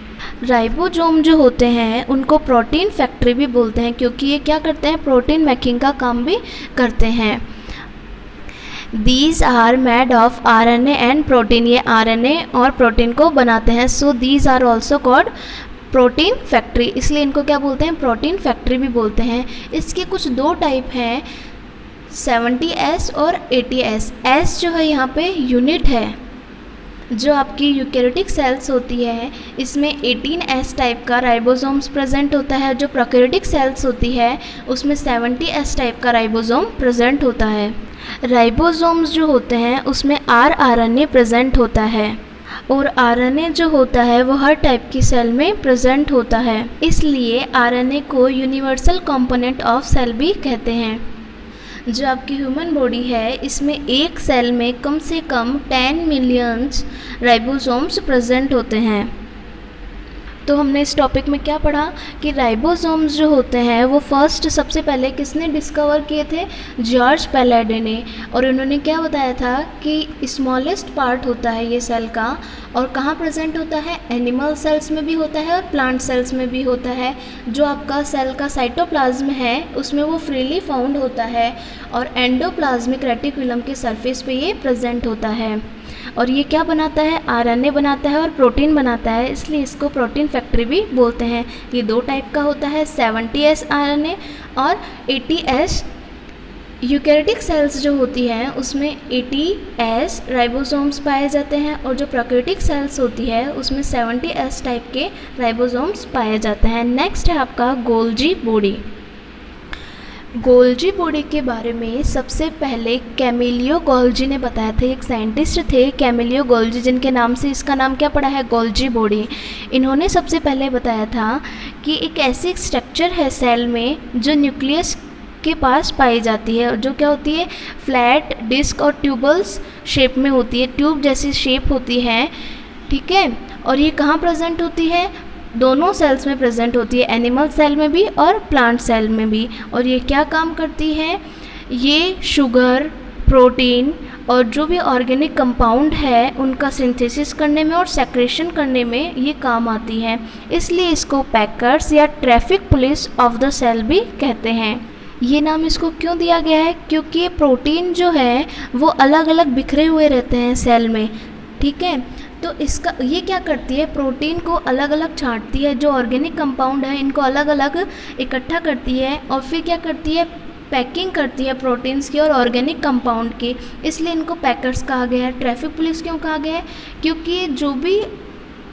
राइबोजोम जो होते हैं, उनको प्रोटीन फैक्ट्री भी बोलते हैं, क्योंकि ये क्या करते हैं, प्रोटीन मेकिंग का काम भी करते हैं। These are made of R N and protein ये आर एन ए और प्रोटीन को बनाते हैं। So these are also called protein factory इसलिए इनको क्या बोलते हैं प्रोटीन फैक्ट्री भी बोलते हैं। इसके कुछ दो टाइप हैं 70S और 80S S जो है यहाँ पे यूनिट है। जो आपकी यूकेरिटिक सेल्स होती है, इसमें 18S टाइप का राइबोसोम्स प्रेजेंट होता है, जो प्रोक्योरिटिक सेल्स होती है, उसमें 70S टाइप का राइबोसोम प्रेजेंट होता है। राइबोसोम्स जो होते हैं, उसमें आर आर प्रेजेंट होता है और आर एन ए जो होता है, वो हर टाइप की सेल में प्रेजेंट होता है। इसलिए आर एन ए को यूनिवर्सल कंपोनेंट ऑफ़ सेल भी कहते हैं। जो आपकी ह्यूमन बॉडी है, इसमें एक सेल में कम से कम 10 मिलियंस राइबोसोम्स प्रेजेंट होते हैं। तो हमने इस टॉपिक में क्या पढ़ा कि राइबोसोम्स जो होते हैं, वो फ़र्स्ट सबसे पहले किसने डिस्कवर किए थे? जॉर्ज पैलेडे ने। और उन्होंने क्या बताया था कि स्मॉलेस्ट पार्ट होता है ये सेल का और कहाँ प्रेजेंट होता है? एनिमल सेल्स में भी होता है और प्लांट सेल्स में भी होता है। जो आपका सेल का साइटोप्लाज्म है, उसमें वो फ्रीली फाउंड होता है और एंडोप्लाज्मिक रेटिकुलम के सरफेस पे ये प्रेजेंट होता है। और ये क्या बनाता है? आरएनए बनाता है और प्रोटीन बनाता है, इसलिए इसको प्रोटीन फैक्ट्री भी बोलते हैं। ये दो टाइप का होता है, सेवेंटी एस आर और एटी एस। यूकेरेटिक सेल्स जो होती हैं, उसमें एटी एस राइबोसोम्स पाए जाते हैं और जो प्रोक्रेटिक सेल्स होती है, उसमें सेवेंटी एस टाइप के राइबोसोम्स पाए जाते हैं। नेक्स्ट है आपका गोल्जी बॉडी। गोल्जी बॉडी के बारे में सबसे पहले कैमिलियो गोल्जी ने बताया था। एक साइंटिस्ट थे कैमिलियो गोल्जी, जिनके नाम से इसका नाम क्या पड़ा है? Golgi body. इन्होंने सबसे पहले बताया था कि एक ऐसी स्ट्रक्चर है सेल में जो न्यूक्लियस के पास पाई जाती है और जो क्या होती है? फ्लैट डिस्क और ट्यूबल्स शेप में होती है। ट्यूब जैसी शेप होती है। ठीक है? और ये कहाँ प्रेजेंट होती है? दोनों सेल्स में प्रेजेंट होती है एनिमल सेल में भी और प्लांट सेल में भी। और ये क्या काम करती है? ये शुगर प्रोटीन और जो भी ऑर्गेनिक कंपाउंड है, उनका सिंथेसिस करने में और सेक्रेशन करने में ये काम आती है। इसलिए इसको पैकर्स या traffic police of the cell भी कहते हैं। ये नाम इसको क्यों दिया गया है? क्योंकि ये प्रोटीन जो है, वो अलग अलग बिखरे हुए रहते हैं सेल में। ठीक है? तो इसका, ये क्या करती है? प्रोटीन को अलग अलग छांटती है, जो ऑर्गेनिक कंपाउंड है, इनको अलग अलग इकट्ठा करती है और फिर क्या करती है? पैकिंग करती है प्रोटीन्स की और ऑर्गेनिक कंपाउंड की। इसलिए इनको पैकर्स कहा गया है। ट्रैफ़िक पुलिस क्यों कहा गया है? क्योंकि जो भी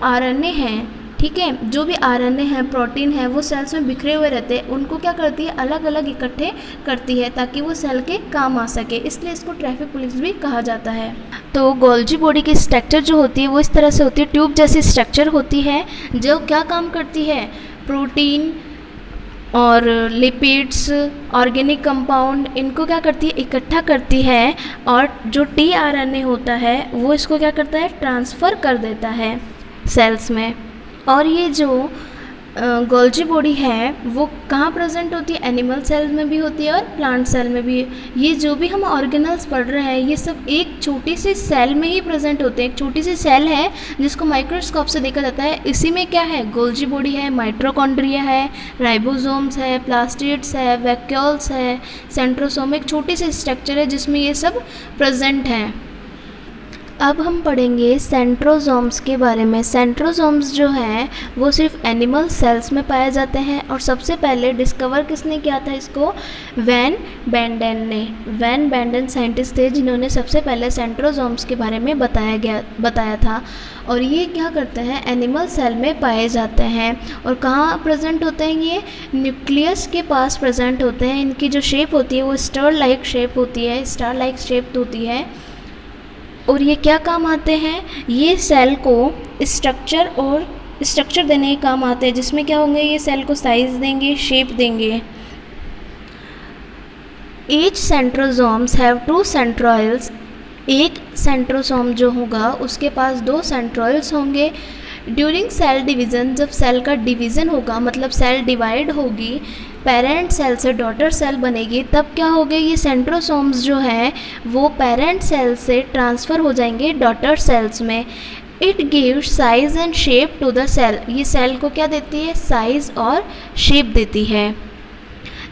आर हैं ठीक है? जो भी आर एन ए है, प्रोटीन है, वो सेल्स में बिखरे हुए रहते हैं, उनको क्या करती है? अलग अलग इकट्ठे करती है ताकि वो सेल के काम आ सके। इसलिए इसको ट्रैफ़िक पुलिस भी कहा जाता है। तो गोल्जी बॉडी की स्ट्रक्चर जो होती है, वो इस तरह से होती है। ट्यूब जैसी स्ट्रक्चर होती है, जो क्या काम करती है? प्रोटीन और लिपिड्स ऑर्गेनिक कंपाउंड इनको क्या करती है? इकट्ठा करती है और जो टी आर एन ए होता है, वो इसको क्या करता है? ट्रांसफ़र कर देता है सेल्स में। और ये जो गोल्जी बॉडी है, वो कहाँ प्रेजेंट होती है? एनिमल सेल में भी होती है और प्लांट सेल में भी। ये जो भी हम ऑर्गेनल्स पढ़ रहे हैं, ये सब एक छोटी सी सेल में ही प्रेजेंट होते हैं। एक छोटी सी सेल है, जिसको माइक्रोस्कोप से देखा जाता है। इसी में क्या है? गोल्जी बॉडी है माइट्रोकॉन्ड्रिया है राइबोसोम्स है प्लास्टिड्स है वैक्यूल्स है सेंट्रोसोम एक छोटी सी स्ट्रक्चर है, जिसमें ये सब प्रेजेंट हैं। अब हम पढ़ेंगे सेंट्रोजोम्स के बारे में। सेंट्रोजोम्स जो हैं, वो सिर्फ़ एनिमल सेल्स में पाए जाते हैं और सबसे पहले डिस्कवर किसने किया था इसको? वैन बैंडन ने। वैन बैंडन साइंटिस्ट थे जिन्होंने सबसे पहले सेंट्रोजोम्स के बारे में बताया गया, बताया था। और ये क्या करते हैं? एनिमल सेल में पाए जाते हैं। और कहाँ प्रेजेंट होते हैं ये? न्यूक्लियस के पास प्रेजेंट होते हैं। इनकी जो शेप होती है, वो स्टार लाइक शेप होती है। स्टार लाइक शेप होती है। और ये क्या काम आते हैं? ये सेल को स्ट्रक्चर और स्ट्रक्चर देने के काम आते हैं, जिसमें क्या होंगे? ये सेल को साइज़ देंगे शेप देंगे। Each centrosomes have two centrioles एक सेंट्रोसोम जो होगा, उसके पास दो सेंट्रॉयल्स होंगे। ड्यूरिंग सेल डिवीज़न जब सेल का डिवीज़न होगा मतलब सेल डिवाइड होगी पेरेंट सेल से डॉटर सेल बनेगी, तब क्या होगा? ये सेंट्रोसोम्स जो हैं, वो पेरेंट सेल से ट्रांसफ़र हो जाएँगे डॉटर सेल्स में. It give size and shape to the cell ये सेल को क्या देती है? साइज़ और शेप देती है.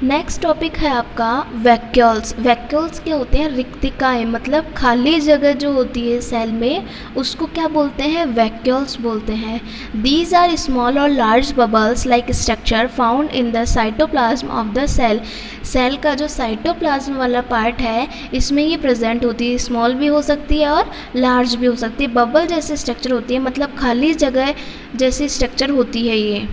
नेक्स्ट टॉपिक है आपका वैक्यूल्स वैक्यूल्स क्या होते हैं? रिक्तिकाएँ. मतलब खाली जगह जो होती है सेल में, उसको क्या बोलते हैं? वैक्यूल्स बोलते हैं. दीज आर स्मॉल और large bubbles like structure found in the cytoplasm of the cell cell का जो साइटोप्लाज्म वाला पार्ट है, इसमें ये प्रेजेंट होती है. स्मॉल भी हो सकती है और लार्ज भी हो सकती है. बबल जैसे स्ट्रक्चर होती है मतलब खाली जगह जैसी स्ट्रक्चर होती है ये.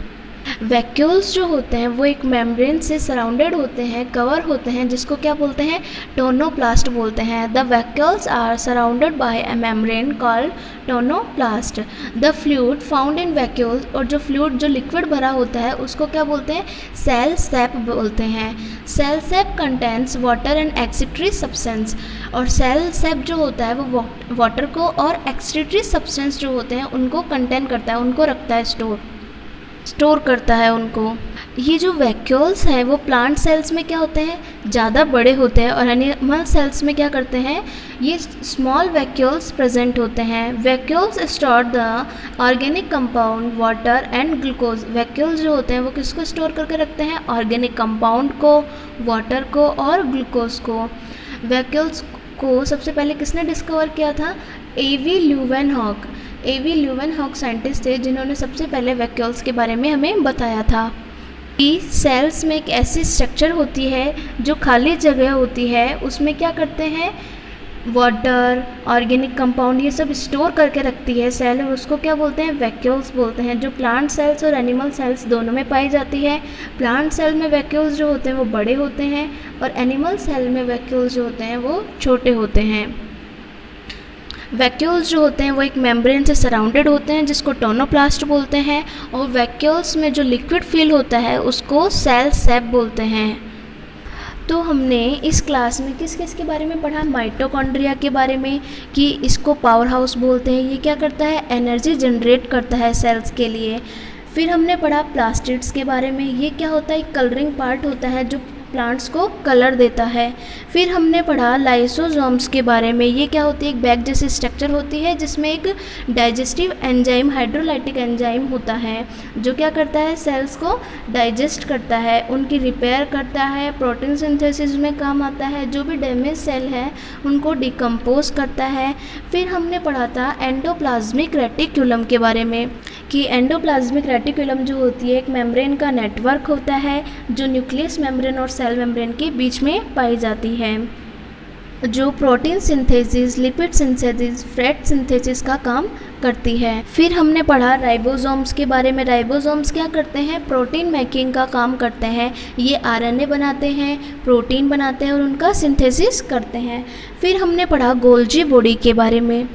वैक्यूल्स जो होते हैं, वो एक मेम्ब्रेन से सराउंडेड होते हैं, कवर होते हैं, जिसको क्या बोलते हैं? टोनोप्लास्ट बोलते हैं। The vacuoles are surrounded by a membrane called tonoplast the fluid found in vacuoles और जो फ्लूड जो लिक्विड भरा होता है, उसको क्या बोलते हैं? सेल सेप बोलते हैं। Cell sap contents water and excretory substance और सेल सेप जो होता है, वो वाटर को और एक्सिट्री सब्सटेंस जो होते हैं, उनको कंटेन करता है, उनको रखता है स्टोर स्टोर करता है उनको। ये जो वैक्यूल्स हैं, वो प्लांट सेल्स में क्या होते हैं? ज़्यादा बड़े होते हैं और एनिमल सेल्स में क्या करते हैं? ये स्मॉल वैक्यूल्स प्रेजेंट होते हैं। Vacuoles store the organic compound water and glucose vacuoles जो होते हैं, वो किसको स्टोर करके रखते हैं? ऑर्गेनिक कंपाउंड को वाटर को और ग्लूकोज को। वैक्यूल्स को सबसे पहले किसने डिस्कवर किया था? A V Leeuwenhoek A V Leeuwenhoek scientist थे, जिन्होंने सबसे पहले वैक्यूल्स के बारे में हमें बताया था कि सेल्स में एक ऐसी स्ट्रक्चर होती है, जो खाली जगह होती है, उसमें क्या करते हैं? वाटर ऑर्गेनिक कंपाउंड ये सब स्टोर करके रखती है सेल और उसको क्या बोलते हैं? वैक्यूल्स बोलते हैं, जो प्लांट सेल्स और एनिमल सेल्स दोनों में पाई जाती है। प्लांट सेल में वैक्यूल्स जो होते हैं, वो बड़े होते हैं और एनिमल सेल में वैक्यूल्स जो होते हैं, वो छोटे होते हैं। वैक्यूल्स जो होते हैं वो एक मेम्ब्रेन से सराउंडेड होते हैं, जिसको टोनोप्लास्ट बोलते हैं, और वैक्यूल्स में जो लिक्विड फील होता है उसको सेल सेप बोलते हैं। तो हमने इस क्लास में किस किस के बारे में पढ़ा? माइटोकॉन्ड्रिया के बारे में, कि इसको पावर हाउस बोलते हैं। ये क्या करता है? एनर्जी जनरेट करता है सेल्स के लिए। फिर हमने पढ़ा प्लास्टिड्स के बारे में। ये क्या होता है? कलरिंग पार्ट होता है, जो प्लांट्स को कलर देता है। फिर हमने पढ़ा लाइसोजोम्स के बारे में। ये क्या होती है? एक बैग जैसी स्ट्रक्चर होती है, जिसमें एक डाइजेस्टिव एंजाइम हाइड्रोलाइटिक एंजाइम होता है, जो क्या करता है? सेल्स को डाइजेस्ट करता है, उनकी रिपेयर करता है प्रोटीन सिंथेसिस में काम आता है, जो भी डैमेज सेल है, उनको डिकम्पोज करता है। फिर हमने पढ़ा था एंडोप्लाज्मिक रेटिकुलम के बारे में। कि एंडोप्लाज्मिक रेटिकुलम जो होती है, एक मेम्ब्रेन का नेटवर्क होता है, जो न्यूक्लियस मेम्ब्रेन और सेल मेम्ब्रेन के बीच में पाई जाती है। जो protein synthesis lipid synthesis fat synthesis का काम करती है। फिर हमने पढ़ा राइबोसोम्स के बारे में। राइबोसोम्स क्या करते हैं? प्रोटीन मेकिंग का काम करते हैं। ये आरएनए बनाते हैं प्रोटीन बनाते हैं और उनका सिंथेसिस करते हैं। फिर हमने पढ़ा गोल्जी बॉडी के बारे में।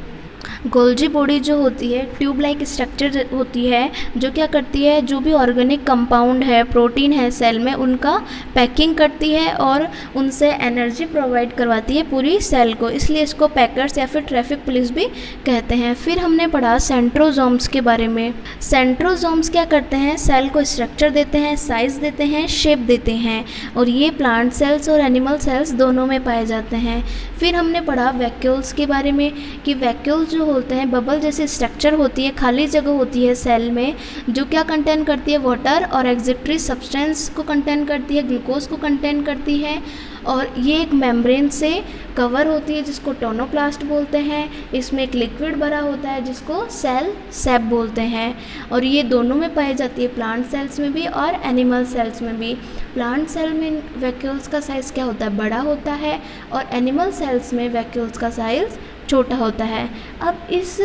गोल्जी बॉडी जो होती है ट्यूब लाइक स्ट्रक्चर होती है, जो क्या करती है, जो भी ऑर्गेनिक कंपाउंड है, प्रोटीन है सेल में, उनका पैकिंग करती है और उनसे एनर्जी प्रोवाइड करवाती है पूरी सेल को। इसलिए इसको पैकर्स या फिर ट्रैफ़िक पुलिस भी कहते हैं। फिर हमने पढ़ा सेंट्रोजोम्स के बारे में। सेंट्रोजोम्स क्या करते हैं? सेल को स्ट्रक्चर देते हैं, साइज़ देते हैं, शेप देते हैं और ये प्लांट सेल्स और एनिमल सेल्स दोनों में पाए जाते हैं। फिर हमने पढ़ा वैक्यूल्स के बारे में कि वैक्यूल्स जो होते हैं बबल जैसे स्ट्रक्चर होती है, खाली जगह होती है सेल में, जो क्या कंटेन करती है? वाटर और एग्जिक्ट्री सब्सटेंस को कंटेन करती है ग्लूकोज को कंटेन करती है और ये एक मेम्ब्रेन से कवर होती है, जिसको टोनोप्लास्ट बोलते हैं। इसमें एक लिक्विड भरा होता है, जिसको सेल सेप बोलते हैं और ये दोनों में पाई जाती है प्लांट सेल्स में भी और एनिमल सेल्स में भी। प्लांट सेल में वैक्यूल्स का साइज़ क्या होता है? बड़ा होता है और एनिमल सेल्स में वैक्यूल्स का साइज़ छोटा होता है। अब इस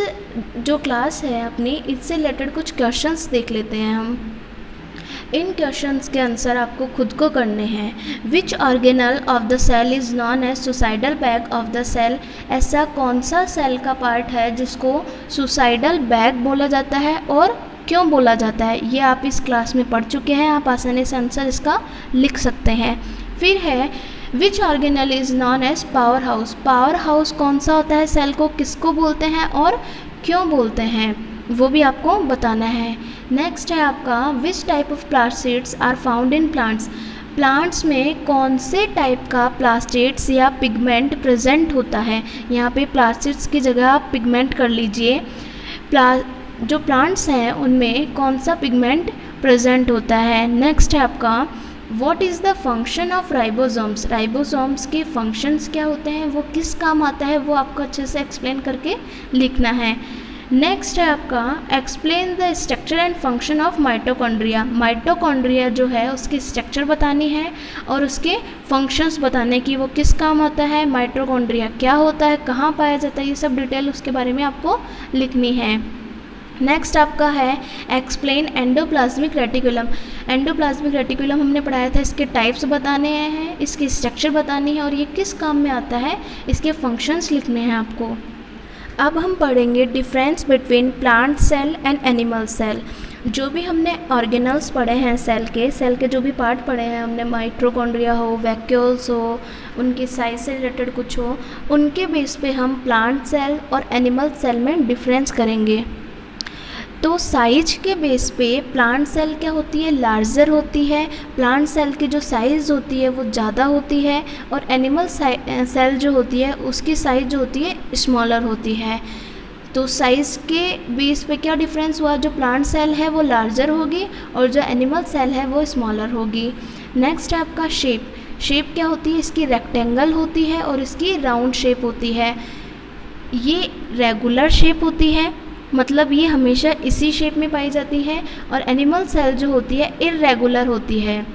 जो क्लास है अपनी, इससे रिलेटेड कुछ क्वेश्चंस देख लेते हैं हम। इन क्वेश्चंस के आंसर आपको खुद को करने हैं। Which organelle of the cell is known as suicidal bag of the cell ऐसा कौन सा सेल का पार्ट है जिसको सुसाइडल बैग बोला जाता है और क्यों बोला जाता है? ये आप इस क्लास में पढ़ चुके हैं, आप आसानी से आंसर इसका लिख सकते हैं। फिर है which organelle is known as powerhouse powerhouse कौन सा होता है? सेल को किसको बोलते हैं और क्यों बोलते हैं? वो भी आपको बताना है। नेक्स्ट है आपका which type of plastids are found in plants plants में कौन से टाइप का प्लास्टिड्स या पिगमेंट प्रेजेंट होता है? यहाँ पे प्लास्टिड्स की जगह आप पिगमेंट कर लीजिए। प्ला जो प्लांट्स हैं, उनमें कौन सा पिगमेंट प्रेजेंट होता है? नेक्स्ट है आपका what is the function of ribosomes ribosomes के फ़ंक्शंस क्या होते हैं? वो किस काम आता है? वो आपको अच्छे से एक्सप्लेन करके लिखना है। नेक्स्ट है आपका explain the structure and function of mitochondria mitochondria जो है, उसकी स्ट्रक्चर बतानी है और उसके फ़ंक्शंस बताने की वो किस काम आता है? माइटोकॉन्ड्रिया क्या होता है? कहाँ पाया जाता है? ये सब डिटेल उसके बारे में आपको लिखनी है। नेक्स्ट आपका है explain endoplasmic reticulum endoplasmic reticulum हमने पढ़ाया था, इसके टाइप्स बताने हैं, इसकी स्ट्रक्चर बतानी है और ये किस काम में आता है, इसके फ़ंक्शंस लिखने हैं आपको। अब हम पढ़ेंगे difference between plant cell and animal cell जो भी हमने ऑर्गेनल्स पढ़े हैं सेल के सेल के जो भी पार्ट पढ़े हैं, हमने माइट्रोकॉन्ड्रिया हो वैक्यूल्स हो, उनकी साइज़ से रिलेटेड कुछ हो, उनके बेस पे हम प्लांट सेल और एनिमल सेल में डिफरेंस करेंगे। तो साइज़ के बेस पे प्लांट सेल क्या होती है? लार्जर होती है। प्लांट सेल की जो साइज़ होती है वो ज़्यादा होती है और एनिमल सेल जो होती है उसकी साइज़ जो होती है स्मॉलर होती है। तो साइज़ के बेस पे क्या डिफरेंस हुआ? जो प्लांट सेल है वो लार्जर होगी और जो एनिमल सेल है वो स्मॉलर होगी। नेक्स्ट है आपका शेप शेप क्या होती है? इसकी रेक्टेंगल होती है और इसकी राउंड शेप होती है। ये रेगुलर शेप होती है। मतलब ये हमेशा इसी शेप में पाई जाती है और एनिमल सेल जो होती है इरेगुलर होती है।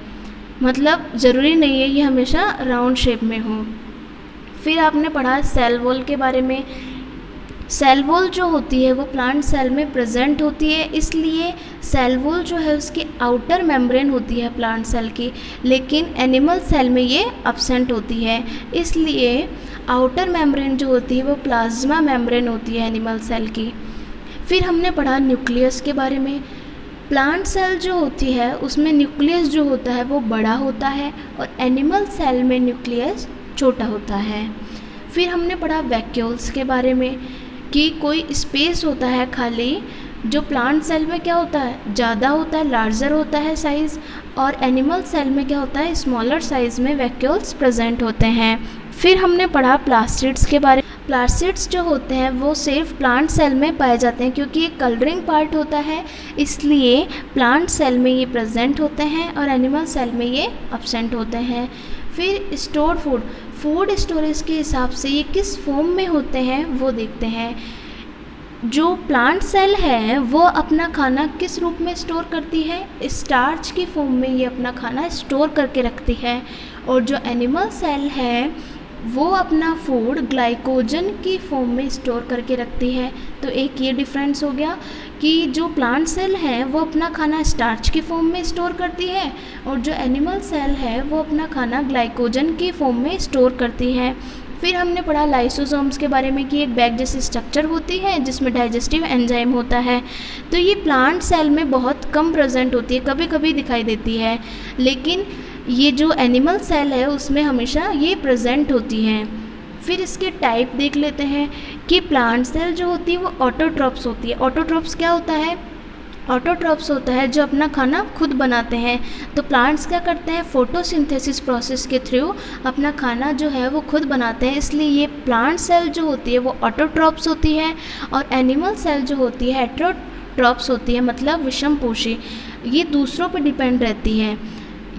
मतलब ज़रूरी नहीं है ये हमेशा राउंड शेप में हो। फिर आपने पढ़ा सेल वॉल के बारे में। सेल वॉल जो होती है, वो प्लांट सेल में प्रेजेंट होती है, इसलिए सेल वॉल जो है, उसकी आउटर मेम्ब्रेन होती है प्लांट सेल की, लेकिन एनिमल सेल में ये अपसेंट होती है। इसलिए आउटर मेम्ब्रेन जो होती है, वो प्लाज्मा मेम्ब्रेन होती है एनिमल सेल की। फिर हमने पढ़ा न्यूक्लियस के बारे में। प्लांट सेल जो होती है, उसमें न्यूक्लियस जो होता है, वो बड़ा होता है और एनिमल सेल में न्यूक्लियस छोटा होता है। फिर हमने पढ़ा वैक्यूल्स के बारे में कि कोई स्पेस होता है खाली, जो प्लांट सेल में क्या होता है? ज़्यादा होता है, लार्जर होता है साइज़ और एनिमल सेल में क्या होता है? स्मॉलर साइज़ में वैक्यूल्स प्रेजेंट होते हैं। फिर हमने पढ़ा प्लास्टिड्स के बारे प्लास्टिड्स जो होते हैं, वो सिर्फ़ प्लांट सेल में पाए जाते हैं क्योंकि ये कलरिंग पार्ट होता है। इसलिए प्लांट सेल में ये प्रेजेंट होते हैं और एनिमल सेल में ये अपसेंट होते हैं। फिर स्टोर फ़ूड फ़ूड स्टोरेज के हिसाब से ये किस फॉर्म में होते हैं, वो देखते हैं। जो प्लांट सेल है, वो अपना खाना किस रूप में स्टोर करती है? स्टार्च की फॉर्म में ये अपना खाना स्टोर करके रखती है। और जो एनिमल सेल है वो अपना फ़ूड ग्लाइकोजन की फॉर्म में स्टोर करके रखती है। तो एक ये डिफरेंस हो गया कि जो प्लांट सेल है, वो अपना खाना स्टार्च की फॉर्म में स्टोर करती है और जो एनिमल सेल है, वो अपना खाना ग्लाइकोजन की फॉर्म में स्टोर करती है। फिर हमने पढ़ा लाइसोसोम्स के बारे में कि एक बैग जैसी स्ट्रक्चर होती है, जिसमें डाइजेस्टिव एंजाइम होता है। तो ये प्लांट सेल में बहुत कम प्रेजेंट होती है कभी कभी दिखाई देती है। लेकिन ये जो एनिमल सेल है उसमें हमेशा ये प्रेजेंट होती हैं। फिर इसके टाइप देख लेते हैं कि प्लांट सेल जो होती है वो ऑटोट्रॉप्स होती है। ऑटोट्रॉप्स क्या होता है? ऑटोट्रॉप्स होता है जो अपना खाना खुद बनाते हैं। तो प्लांट्स क्या करते हैं? फोटोसिंथेसिस प्रोसेस के थ्रू अपना खाना जो है वो खुद बनाते हैं। इसलिए ये प्लांट सेल जो होती है वो ऑटोट्रॉप्स होती है और एनिमल सेल जो होती है हेट्रोट्रॉप्स होती है मतलब विषम पोषी ये दूसरों पर डिपेंड रहती है।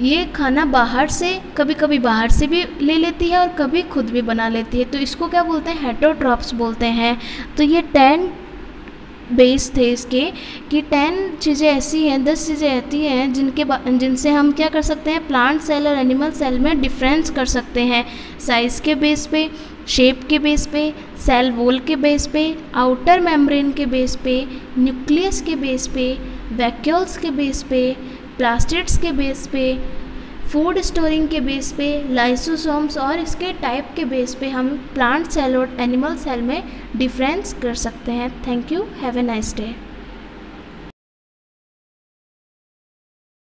ये खाना बाहर से कभी कभी बाहर से भी ले लेती है और कभी खुद भी बना लेती है। तो इसको क्या बोलते हैं? हेटोट्रॉप्स बोलते हैं। तो ये टेन बेस थे इसके कि टेन चीज़ें ऐसी हैं, दस चीज़ें ऐसी हैं जिनके जिनसे हम क्या कर सकते हैं? प्लांट सेल और एनिमल सेल में डिफरेंस कर सकते हैं। साइज़ के बेस पे शेप के बेस पे सेल वोल के बेस पे आउटर मेम्ब्रेन के बेस पे न्यूक्लियस के बेस पे वैक्यूल्स के बेस पे प्लास्टिड्स के बेस पे फ़ूड स्टोरिंग के बेस पे लाइसोसोम्स और इसके टाइप के बेस पे हम प्लांट सेल और एनिमल सेल में डिफरेंस कर सकते हैं। Thank you have a nice day